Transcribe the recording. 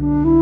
mm you.